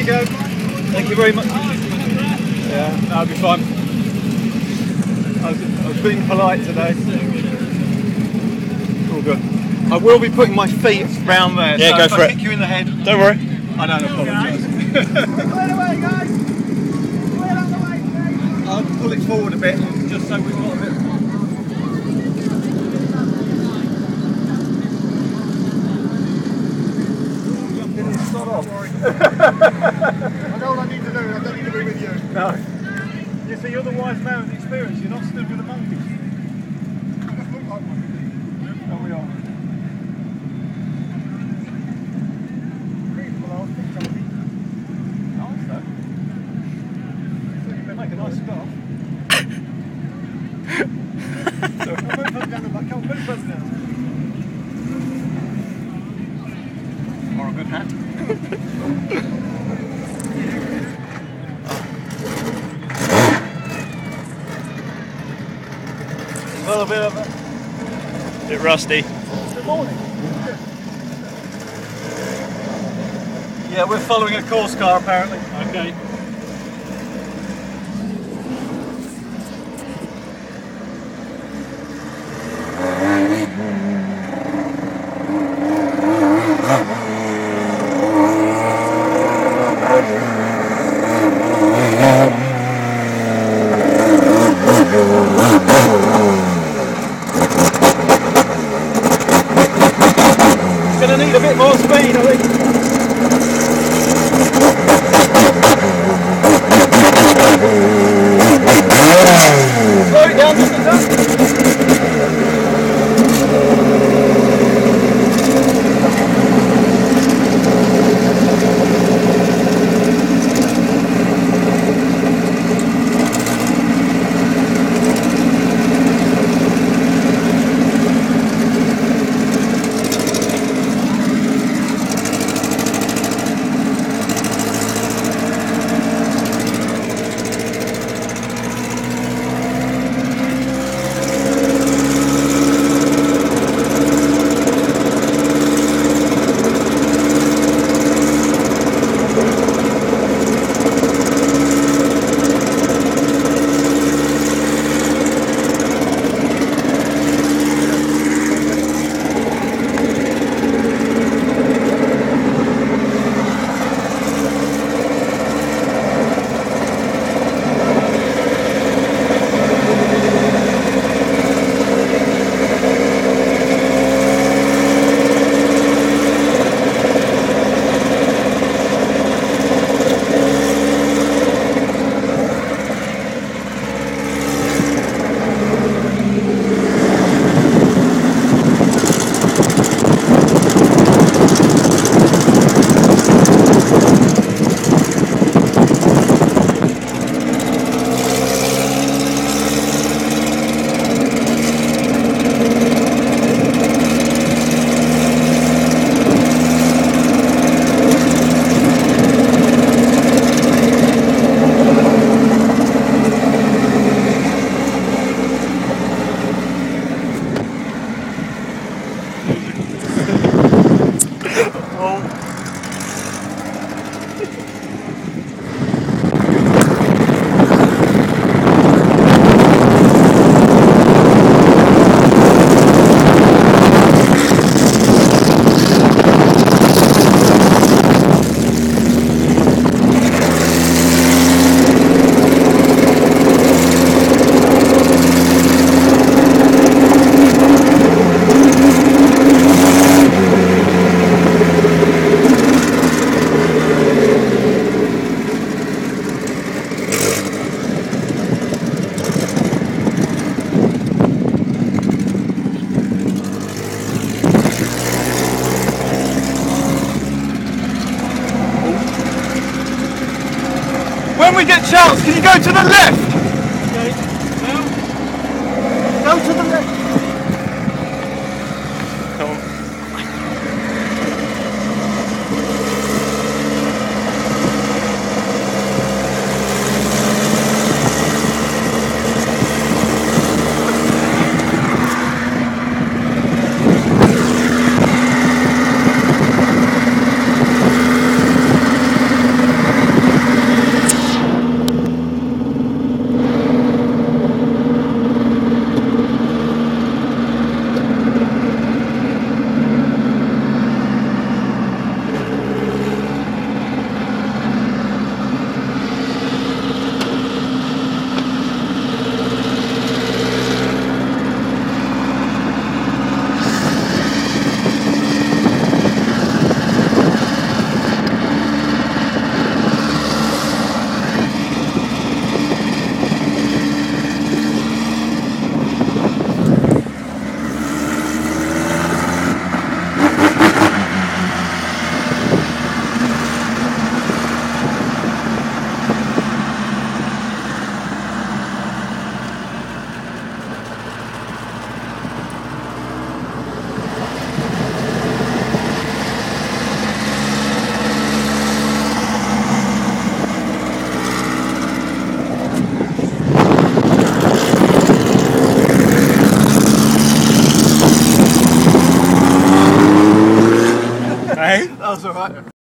you go. Thank you very much. Yeah, that'll be fun. I was, I was being polite today. All good. I will be putting my feet round there. Yeah, so go if for I it. kick you in the head. Don't worry. I don't apologise. I'll pull it forward a bit, just so we've got a bit. Jump in and start off. I know what I need to do. I don't need to be with you. No. You see, you're the with experience. You're not stood with the monkeys. I just look like one. No, we are. Reasonable ask, think something. A bit of a Bit rusty. Good morning. Yeah, we're following a course car apparently. Okay. Charles, can you go to the left? Okay. Go to the left. Okay. That was alright.